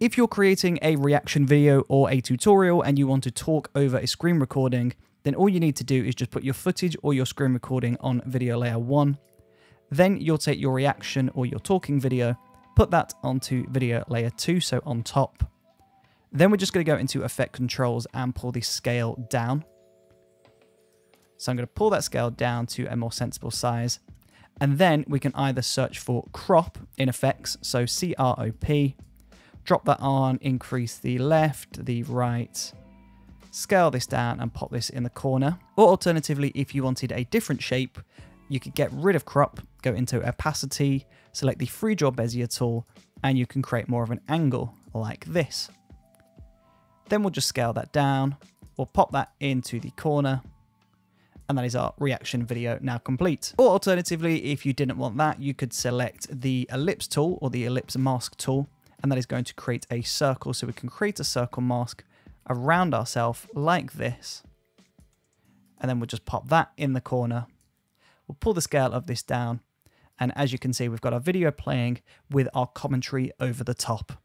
If you're creating a reaction video or a tutorial and you want to talk over a screen recording, then all you need to do is just put your footage or your screen recording on video layer 1. Then you'll take your reaction or your talking video, put that onto video layer 2, so on top. Then we're just going to go into effect controls and pull the scale down. So I'm going to pull that scale down to a more sensible size. And then we can either search for crop in effects, so C-R-O-P, drop that on, increase the left, the right, scale this down and pop this in the corner. Or alternatively, if you wanted a different shape, you could get rid of crop, go into opacity, select the free draw Bezier tool, and you can create more of an angle like this. Then we'll just scale that down. We'll pop that into the corner and that is our reaction video now complete. Or alternatively, if you didn't want that, you could select the ellipse tool or the ellipse mask tool, and that is going to create a circle. So we can create a circle mask around ourselves like this. And then we'll just pop that in the corner. We'll pull the scale of this down. And as you can see, we've got our video playing with our commentary over the top.